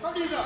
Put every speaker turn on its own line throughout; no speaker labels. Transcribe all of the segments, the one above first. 关闭一下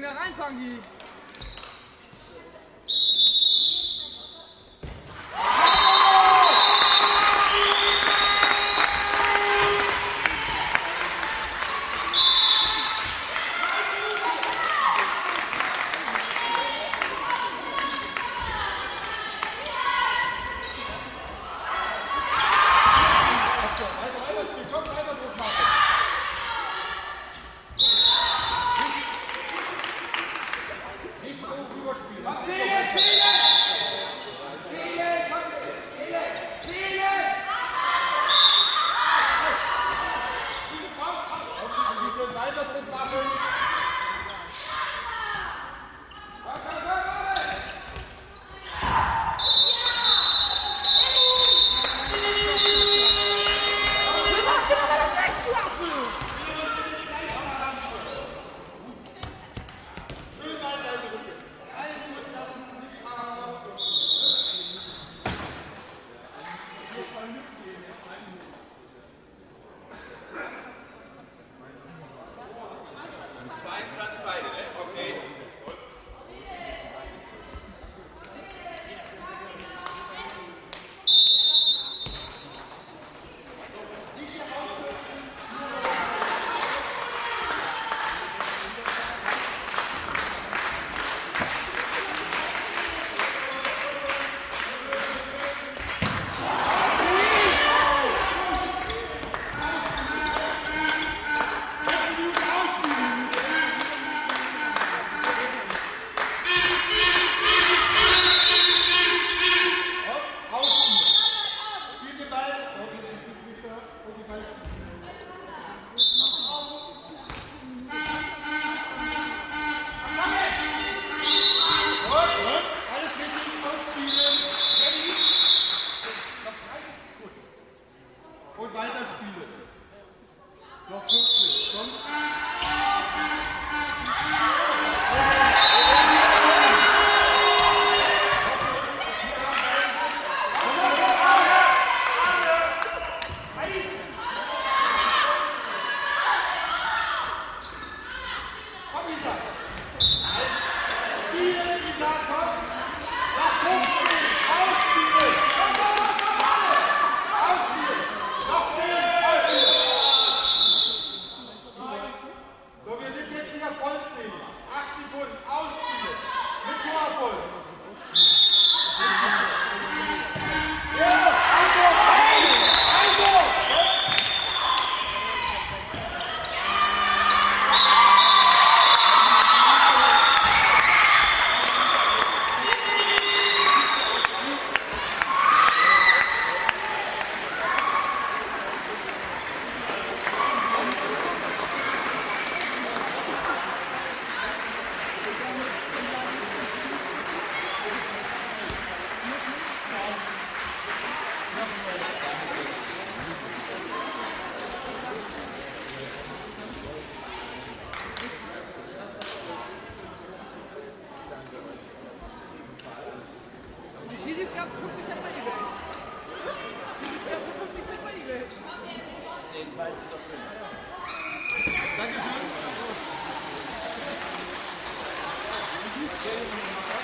Ding da reinpacken, die Thank you.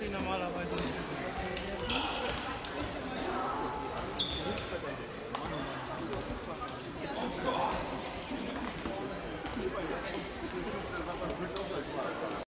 was ich normalerweise